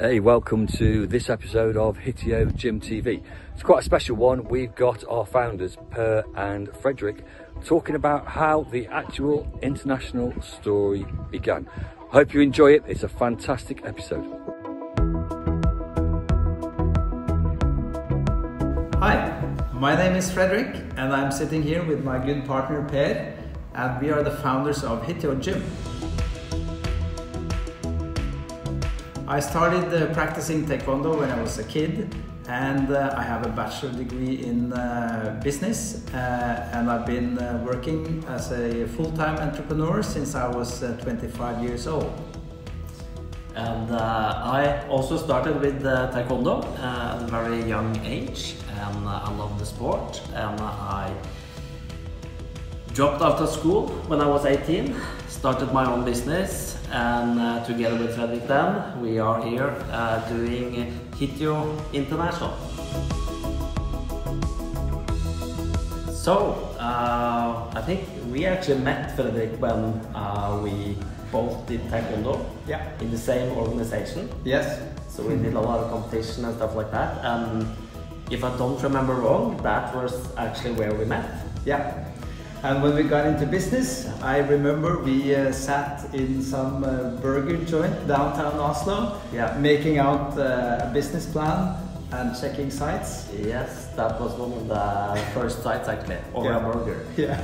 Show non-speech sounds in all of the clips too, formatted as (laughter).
Hey, welcome to this episode of Hitio Gym TV. It's quite a special one. We've got our founders, Per and Fredrik, talking about how the actual international story began. Hope you enjoy it. It's a fantastic episode. Hi, my name is Fredrik, and I'm sitting here with my good partner Per, and we are the founders of Hitio Gym. I started uh, practicing Taekwondo when I was a kid, and uh, I have a bachelor degree in uh, business, uh, and I've been uh, working as a full-time entrepreneur since I was uh, 25 years old. And I also started with Taekwondo at a very young age, and I love the sport. And I dropped out of school when I was 18, started my own business, and uh, together with Fredrik then, we are here uh, doing Hitio International. So, uh, I think we actually met Fredrik when uh, we both did Taekwondo Yeah. in the same organization. Yes. So we did a lot of competition and stuff like that. And if I don't remember wrong, that was actually where we met. Yeah. And when we got into business, I remember we uh, sat in some uh, burger joint downtown Oslo, Yeah. making out uh, a business plan and checking sites. Yes, that was one of the first sites I actually, over Yeah. a burger. (laughs) Yeah.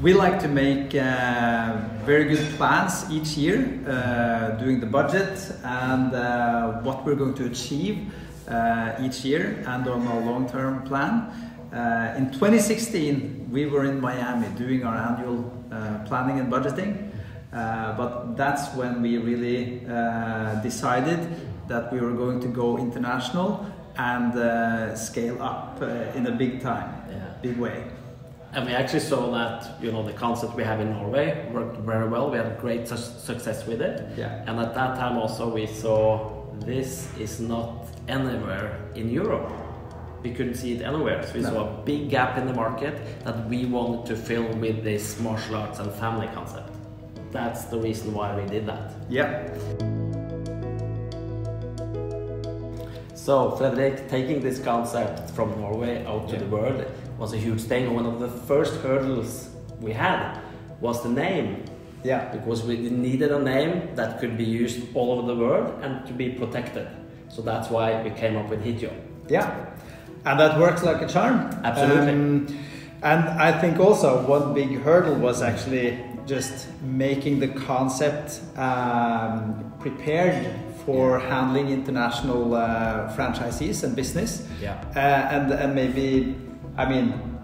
we like to make uh, very good plans each year, uh, doing the budget and uh, what we're going to achieve each year and on our long-term plan. Uh, in 2016, we were in Miami doing our annual uh, planning and budgeting. Uh, but that's when we really uh, decided that we were going to go international and uh, scale up uh, in a big time, Yeah. big way. And we actually saw that you know the concept we have in Norway worked very well. We had great su- success with it. Yeah. And at that time also we saw this is not anywhere in Europe. We couldn't see it anywhere. So we No. saw a big gap in the market that we wanted to fill with this martial arts and family concept. That's the reason why we did that. Yeah. So, Fredrik, taking this concept from Norway out to Yeah. the world was a huge thing. One of the first hurdles we had was the name, Yeah. because we needed a name that could be used all over the world and to be protected. So that's why we came up with Hitio. Yeah. And that works like a charm. Absolutely. Um, and I think also one big hurdle was actually just making the concept um, prepared for handling international uh, franchisees and business. Yeah. Uh, and, and maybe, I mean,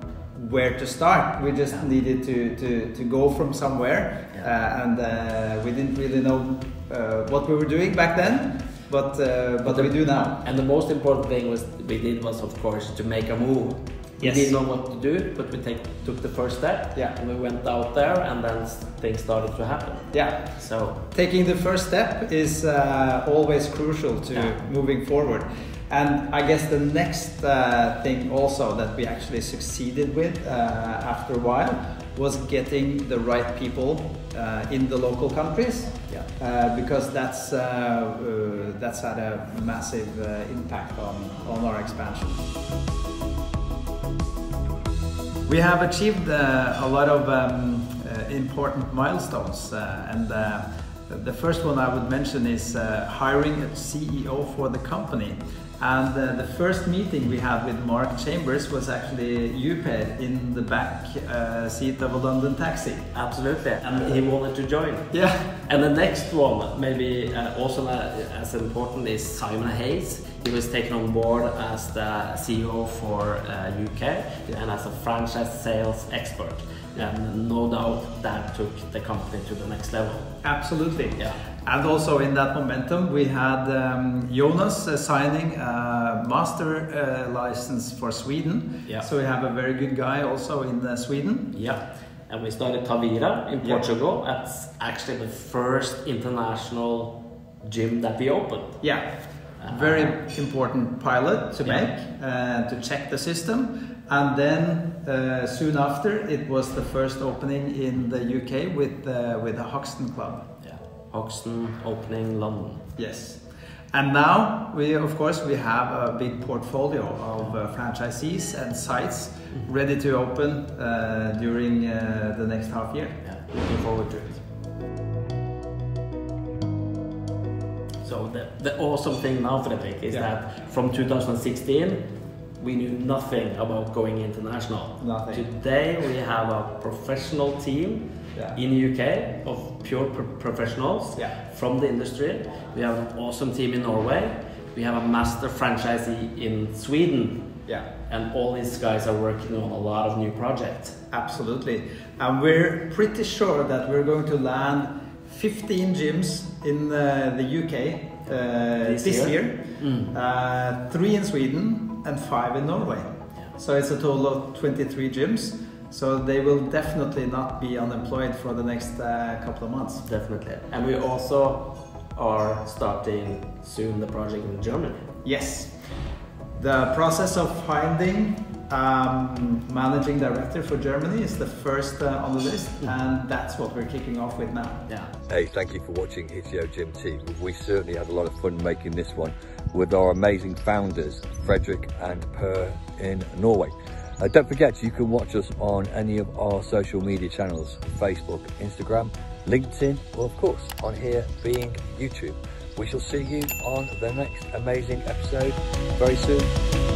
where to start. We just needed to, to, to go from somewhere. Yeah. Uh, and uh, we didn't really know uh, what we were doing back then, but, uh, but we do now. And the most important thing was we did was of course to make a move. Yes. We didn't know what to do, but we take, took the first step. Yeah. And we went out there, and then things started to happen. Yeah. So Taking the first step is uh, always crucial to Yeah. moving forward. And I guess the next uh, thing also that we actually succeeded with uh, after a while was getting the right people uh, in the local countries. Yeah. Uh, because that's uh, uh, that's had a massive uh, impact on, on our expansion. We have achieved uh, a lot of um, uh, important milestones, uh, and uh, the first one I would mention is hiring a CEO for the company. And uh, the first meeting we had with Mark Chambers was actually you, Per, in the back uh, seat of a London taxi. absolutely, and he wanted to join. Yeah, And the next one, maybe uh, also uh, as important, is Simon Hayes. He was taken on board as the CEO for uh, UK and as a franchise sales expert. And no doubt that took the company to the next level. absolutely. Yeah. And also in that momentum, we had um, Jonas uh, signing a master uh, license for Sweden. Yeah. So we have a very good guy also in uh, Sweden. Yeah. And we started Tavira in Portugal. Yeah. That's actually the first international gym that we opened. Yeah. Very important pilot to Yeah. make, uh, to check the system. And then uh, soon after, it was the first opening in the UK with uh, with the Hoxton Club. Hoxton opening London. Yes. And now we, of course, we have a big portfolio of uh, franchisees and sites ready to open uh, during uh, the next half year. Yeah. Looking forward to it. So the, the awesome thing now, Fredrik, is Yeah. that from 2016 we knew nothing about going international. Nothing. Today we have a professional team Yeah. in UK of pure pro- professionals Yeah. from the industry. We have an awesome team in Norway. We have a master franchisee in Sweden. Yeah. And all these guys are working on a lot of new projects. Absolutely. And we're pretty sure that we're going to land 15 gyms in uh, the UK uh, This this, year? year, Mm. Uh, three in Sweden and five in Norway. So it's a total of 23 gyms. So they will definitely not be unemployed for the next uh, couple of months. Definitely. And we also are starting soon the project in Germany. Yes. The process of finding um, managing director for Germany is the first uh, on the list, and that's what we're kicking off with now. Yeah. Hey, thank you for watching Hitio Gym TV. We certainly had a lot of fun making this one with our amazing founders, Fredrik and Per in Norway. Uh, don't forget, you can watch us on any of our social media channels, Facebook, Instagram, LinkedIn, or of course on here being YouTube. We shall see you on the next amazing episode very soon.